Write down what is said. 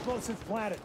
Explosives planted.